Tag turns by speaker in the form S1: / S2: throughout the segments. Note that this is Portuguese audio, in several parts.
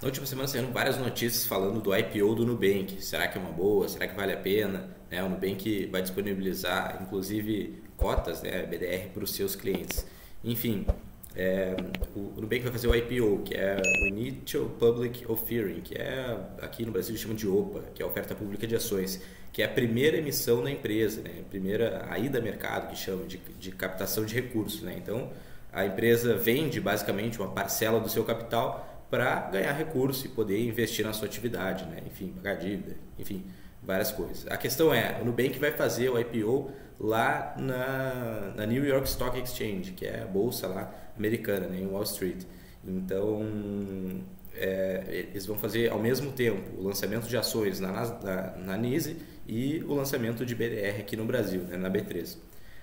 S1: Na última semana saíram várias notícias falando do IPO do Nubank. Será que é uma boa? Será que vale a pena? Né? O Nubank vai disponibilizar, inclusive, cotas, né, BDR, para os seus clientes. Enfim, é, o Nubank vai fazer o IPO, que é o Initial Public Offering, que é aqui no Brasil chama de OPA, que é a oferta pública de ações, que é a primeira emissão da empresa, né? a primeira a ida mercado, que chama de, de captação de recursos. Né? Então, a empresa vende basicamente uma parcela do seu capital para ganhar recurso e poder investir na sua atividade, né? enfim, pagar dívida, enfim, várias coisas. A questão é, o Nubank vai fazer o IPO lá na, na New York Stock Exchange, que é a bolsa lá americana, né, em Wall Street. Então, é, eles vão fazer ao mesmo tempo o lançamento de ações na, na, na NISE e o lançamento de BDR aqui no Brasil, né, na B3.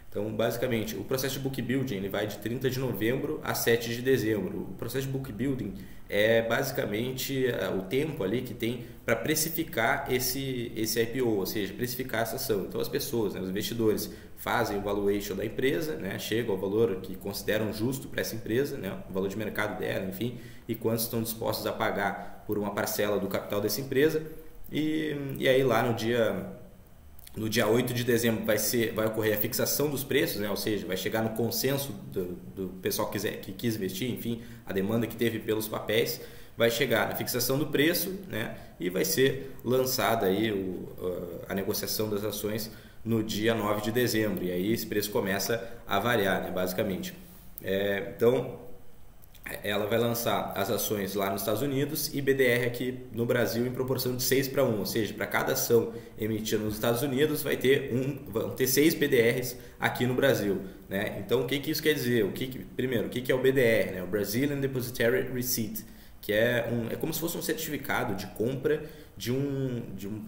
S1: Então, basicamente, o processo de book building ele vai de 30 de novembro a 7 de dezembro. O processo de book building é basicamente é, o tempo ali que tem para precificar esse, esse IPO, ou seja, precificar essa ação. Então, as pessoas, né, os investidores, fazem o valuation da empresa, né, chegam ao valor que consideram justo para essa empresa, né, o valor de mercado dela, enfim, e quanto estão dispostos a pagar por uma parcela do capital dessa empresa. E, e aí, lá no dia no dia 8 de dezembro vai, ser, vai ocorrer a fixação dos preços, né? ou seja, vai chegar no consenso do, do pessoal que, quiser, que quis investir, enfim, a demanda que teve pelos papéis, vai chegar na fixação do preço né? e vai ser lançada aí o, a negociação das ações no dia 9 de dezembro. E aí esse preço começa a variar, né? basicamente. É, então, ela vai lançar as ações lá nos Estados Unidos e BDR aqui no Brasil em proporção de 6 para 1, ou seja, para cada ação emitida nos Estados Unidos vai ter um, vão ter 6 BDRs aqui no Brasil, né? Então o que, que isso quer dizer? O que, que primeiro, o que, que é o BDR, né? O Brazilian Depositary Receipt, que é um é como se fosse um certificado de compra de um de um,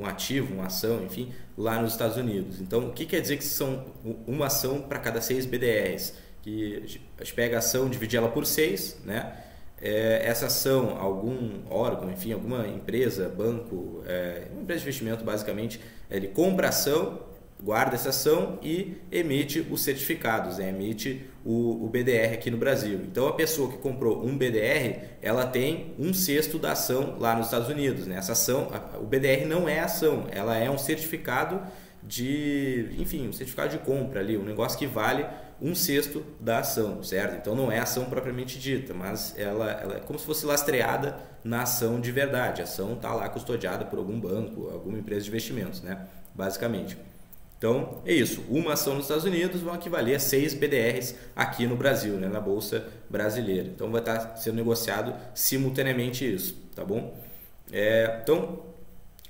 S1: um ativo, uma ação, enfim, lá nos Estados Unidos. Então o que quer dizer que são uma ação para cada 6 BDRs? Que a gente pega a ação, divide ela por seis, né? É, essa ação, algum órgão, enfim, alguma empresa, banco, é, uma empresa de investimento basicamente, ele compra a ação, guarda essa ação e emite os certificados, né? emite o, o, BDR aqui no Brasil. Então a pessoa que comprou um BDR, ela tem um sexto da ação lá nos Estados Unidos. Né? Essa ação, o BDR não é ação, ela é um certificado de, enfim, um certificado de compra ali, um negócio que vale um sexto da ação, certo? Então não é ação propriamente dita, mas ela, ela é como se fosse lastreada na ação de verdade. A ação está lá custodiada por algum banco, alguma empresa de investimentos, né? Basicamente. Então é isso. Uma ação nos Estados Unidos vai equivaler a seis BDRs aqui no Brasil, né? na bolsa brasileira. Então vai estar tá sendo negociado simultaneamente isso, tá bom? É, então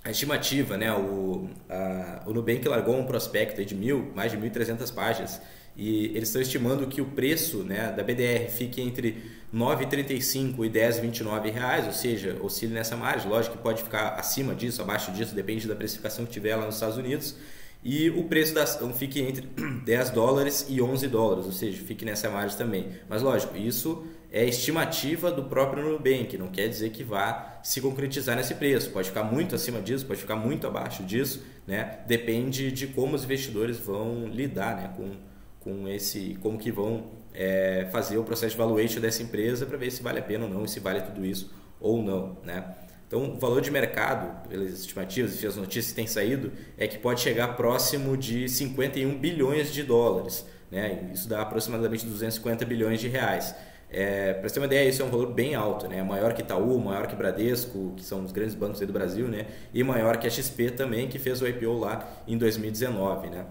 S1: a estimativa, né? O, a, o Nubank largou um prospecto de mil, mais de 1.300 páginas e eles estão estimando que o preço né, da BDR fique entre 9,35 e 10,29 reais, ou seja, oscila nessa margem. Lógico que pode ficar acima disso, abaixo disso, depende da precificação que tiver lá nos Estados Unidos. E o preço da ação fique entre 10 dólares e 11 dólares, ou seja, fique nessa margem também. Mas lógico, isso é estimativa do próprio Nubank, não quer dizer que vá se concretizar nesse preço. Pode ficar muito acima disso, pode ficar muito abaixo disso, né? Depende de como os investidores vão lidar né? com com esse, como que vão é, fazer o processo de valuation dessa empresa para ver se vale a pena ou não, se vale tudo isso ou não, né? Então, o valor de mercado, pelas estimativas e as notícias que têm saído, é que pode chegar próximo de 51 bilhões de dólares. Né? Isso dá aproximadamente 250 bilhões de reais. É, para você ter uma ideia, isso é um valor bem alto, né? maior que Itaú, maior que Bradesco, que são os grandes bancos do Brasil, né? e maior que a XP também, que fez o IPO lá em 2019. Né?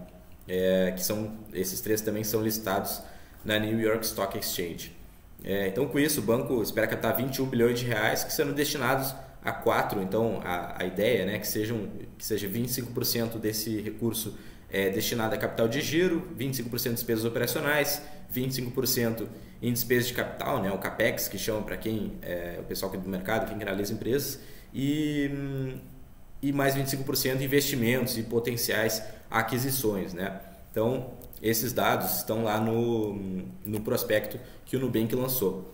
S1: É, que são esses três também são listados na New York Stock Exchange. É, então, com isso, o banco espera captar 21 bilhões de reais que serão destinados a quatro. Então, a, a ideia né, que, sejam, que seja 25% desse recurso é, destinado a capital de giro, 25% em despesas operacionais, 25% em despesas de capital, né, o CAPEX, que chama para quem é o pessoal do mercado, quem analisa empresas, e, hum, e mais 25% em investimentos e potenciais aquisições. Né? Então, esses dados estão lá no, no prospecto que o Nubank lançou.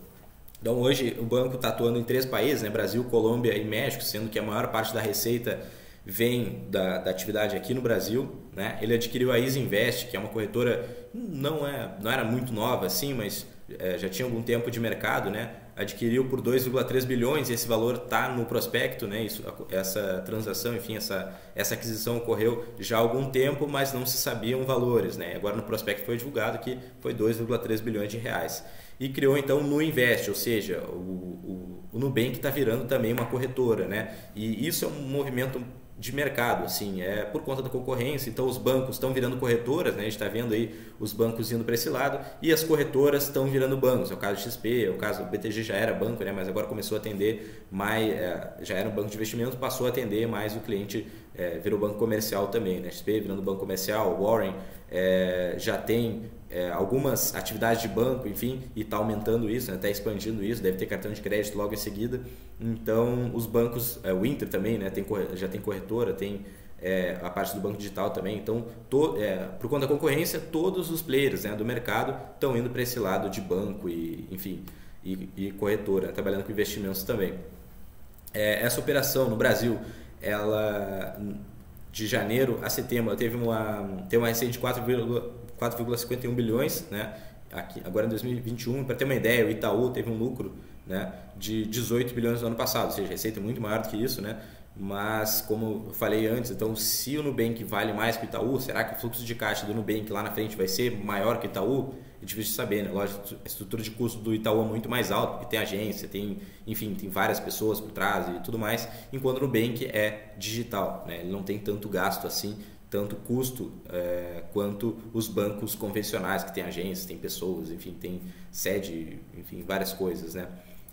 S1: Então, hoje o banco está atuando em três países, né? Brasil, Colômbia e México, sendo que a maior parte da receita vem da, da atividade aqui no Brasil. Né? Ele adquiriu a Easy Invest, que é uma corretora, não, é, não era muito nova assim, mas é, já tinha algum tempo de mercado, né? Adquiriu por 2,3 bilhões e esse valor está no prospecto, né? Isso, essa transação, enfim, essa, essa aquisição ocorreu já há algum tempo, mas não se sabiam valores, né? Agora no prospecto foi divulgado que foi 2,3 bilhões de reais e criou então o Nuinvest, ou seja, o, o, o Nubank está virando também uma corretora, né? E isso é um movimento de mercado, assim, é por conta da concorrência. Então os bancos estão virando corretoras, né? A gente está vendo aí os bancos indo para esse lado e as corretoras estão virando bancos. É o caso do XP, é o caso do BTG já era banco, né? Mas agora começou a atender mais, é, já era um banco de investimento, passou a atender mais o cliente, é, virou banco comercial também, né? XP virando banco comercial, Warren é, já tem é, algumas atividades de banco, enfim, e está aumentando isso, está né? Expandindo isso, deve ter cartão de crédito logo em seguida. Então, os bancos, é, o Inter também, né, tem, já tem corretora, tem é, a parte do banco digital também. Então, to, é, por conta da concorrência, todos os players né, do mercado estão indo para esse lado de banco e, enfim, e, e corretora, trabalhando com investimentos também. É, essa operação no Brasil, ela de janeiro a setembro, teve uma, teve uma receita de 4,51 bilhões, né? Aqui, agora em 2021, para ter uma ideia, o Itaú teve um lucro né, de 18 bilhões no ano passado, ou seja, receita muito maior do que isso, né? Mas, como eu falei antes, então se o Nubank vale mais que o Itaú, será que o fluxo de caixa do Nubank lá na frente vai ser maior que o Itaú? É difícil de saber, né? Lógico, a estrutura de custo do Itaú é muito mais alta, porque tem agência, tem, enfim, tem várias pessoas por trás e tudo mais, enquanto o Nubank é digital, né? Ele não tem tanto gasto assim, tanto custo é, quanto os bancos convencionais, que tem agências, tem pessoas, enfim, tem sede, enfim, várias coisas, né?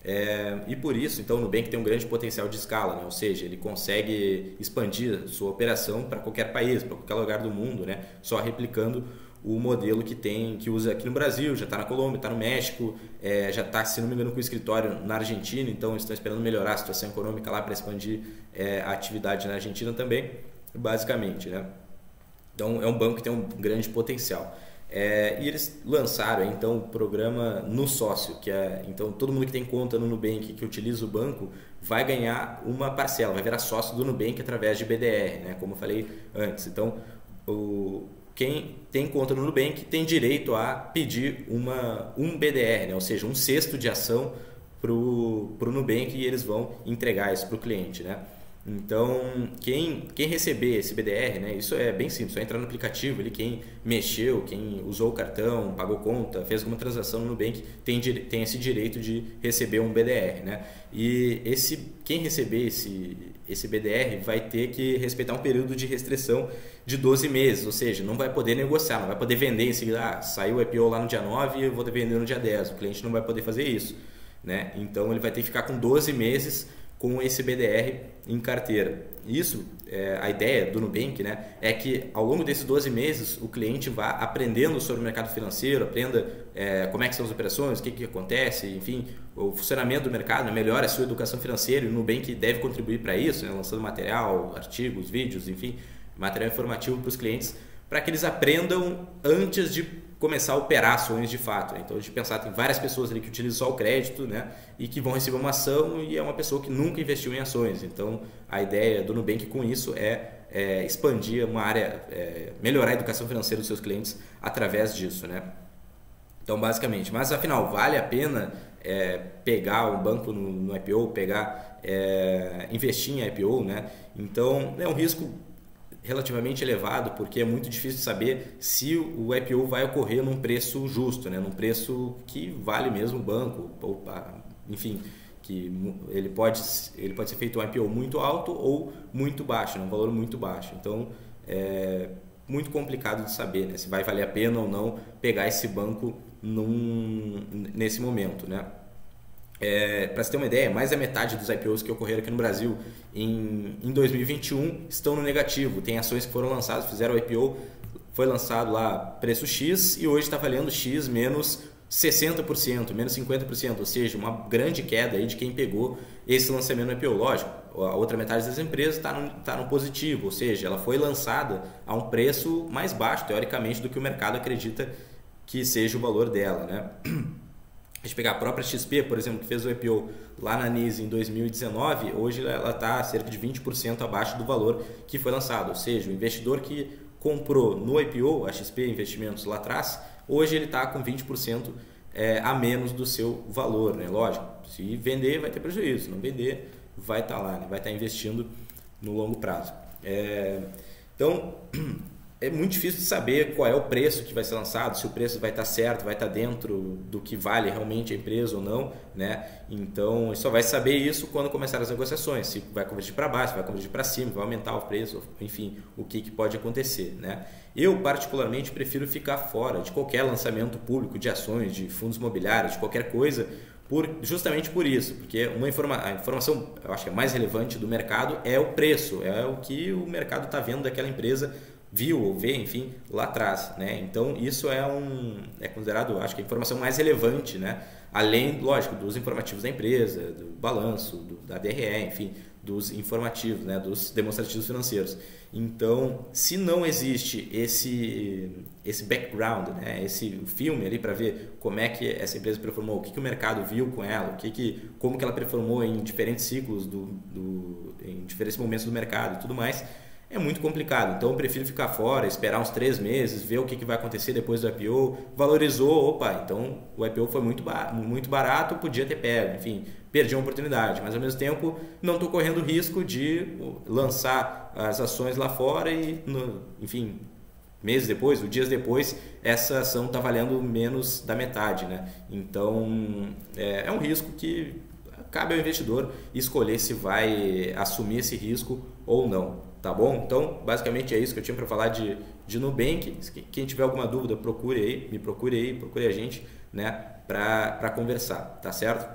S1: É, e por isso, então, o Nubank tem um grande potencial de escala, né? ou seja, ele consegue expandir sua operação para qualquer país, para qualquer lugar do mundo, né? só replicando o modelo que tem, que usa aqui no Brasil, já está na Colômbia, está no México, é, já está, se não me engano, com escritório na Argentina, então estão esperando melhorar a situação econômica lá para expandir é, a atividade na Argentina também, basicamente. Né? Então, é um banco que tem um grande potencial. É, e eles lançaram então o programa no sócio, que é então todo mundo que tem conta no Nubank que utiliza o banco vai ganhar uma parcela, vai virar sócio do Nubank através de BDR, né? Como eu falei antes. Então, o, quem tem conta no Nubank tem direito a pedir uma, um BDR, né? ou seja, um cesto de ação para o Nubank e eles vão entregar isso para o cliente. Né? Então, quem, quem receber esse BDR, né, isso é bem simples, só entrar no aplicativo, ali, quem mexeu, quem usou o cartão, pagou conta, fez alguma transação no Nubank, tem, tem esse direito de receber um BDR. Né? E esse, quem receber esse, esse BDR vai ter que respeitar um período de restrição de 12 meses, ou seja, não vai poder negociar, não vai poder vender em seguida, ah, saiu o IPO lá no dia 9 e eu vou vender no dia 10, o cliente não vai poder fazer isso. Né? Então, ele vai ter que ficar com 12 meses com esse BDR em carteira. Isso, é, a ideia do Nubank, né, é que ao longo desses 12 meses o cliente vá aprendendo sobre o mercado financeiro, aprenda é, como é que são as operações, o que, que acontece, enfim, o funcionamento do mercado, né, melhore a sua educação financeira e o Nubank deve contribuir para isso, né, lançando material, artigos, vídeos, enfim, material informativo para os clientes, para que eles aprendam antes de começar a operar ações de fato. Né? Então a gente pensar, tem várias pessoas ali que utilizam só o crédito né? e que vão receber uma ação e é uma pessoa que nunca investiu em ações. Então a ideia do Nubank com isso é, é expandir uma área, é, melhorar a educação financeira dos seus clientes através disso. Né? Então basicamente, mas afinal, vale a pena é, pegar um banco no, no IPO, pegar, é, investir em IPO, né? Então é um risco relativamente elevado, porque é muito difícil saber se o IPO vai ocorrer num preço justo, né? num preço que vale mesmo o banco, enfim, que ele pode, ele pode ser feito um IPO muito alto ou muito baixo, né? um valor muito baixo. Então, é muito complicado de saber né? se vai valer a pena ou não pegar esse banco num, nesse momento. Né? É, Para você ter uma ideia, mais da metade dos IPOs que ocorreram aqui no Brasil em, em 2021 estão no negativo. Tem ações que foram lançadas, fizeram o IPO, foi lançado lá preço X e hoje está valendo X menos 60%, menos 50%, ou seja, uma grande queda aí de quem pegou esse lançamento no IPO. Lógico, a outra metade das empresas está no, tá no positivo, ou seja, ela foi lançada a um preço mais baixo, teoricamente, do que o mercado acredita que seja o valor dela. Né? a gente pegar a própria XP, por exemplo, que fez o IPO lá na NIS em 2019, hoje ela está cerca de 20% abaixo do valor que foi lançado. Ou seja, o investidor que comprou no IPO, a XP Investimentos lá atrás, hoje ele está com 20% é, a menos do seu valor, né? Lógico, se vender vai ter prejuízo, não vender vai estar tá lá, né? vai estar tá investindo no longo prazo. É, então, é muito difícil de saber qual é o preço que vai ser lançado, se o preço vai estar certo, vai estar dentro do que vale realmente a empresa ou não, né? Então, só vai saber isso quando começar as negociações, se vai convergir para baixo, vai convergir para cima, vai aumentar o preço, enfim, o que, que pode acontecer, né? Eu, particularmente, prefiro ficar fora de qualquer lançamento público de ações, de fundos imobiliários, de qualquer coisa, por, justamente por isso, porque uma informa, a informação, eu acho que é mais relevante do mercado é o preço, é o que o mercado está vendo daquela empresa viu ou vê, enfim, lá atrás, né? Então isso é um é considerado, acho que a informação mais relevante, né? Além, lógico, dos informativos da empresa, do balanço, do, da DRE, enfim, dos informativos, né? Dos demonstrativos financeiros. Então, se não existe esse esse background, né? Esse filme ali para ver como é que essa empresa performou, o que, que o mercado viu com ela, o que que como que ela performou em diferentes ciclos do, do em diferentes momentos do mercado e tudo mais é muito complicado. Então eu prefiro ficar fora, esperar uns três meses, ver o que, que vai acontecer depois do IPO. Valorizou, opa, então o IPO foi muito, muito barato, podia ter pego, enfim, perdi uma oportunidade. Mas ao mesmo tempo não estou correndo risco de lançar as ações lá fora e, no, enfim, meses depois, ou dias depois, essa ação está valendo menos da metade. Né? Então é, é um risco que cabe ao investidor escolher se vai assumir esse risco ou não. Tá bom? Então, basicamente é isso que eu tinha para falar de, de Nubank. Quem tiver alguma dúvida, procure aí, me procure aí, procure a gente, né, para conversar, tá certo?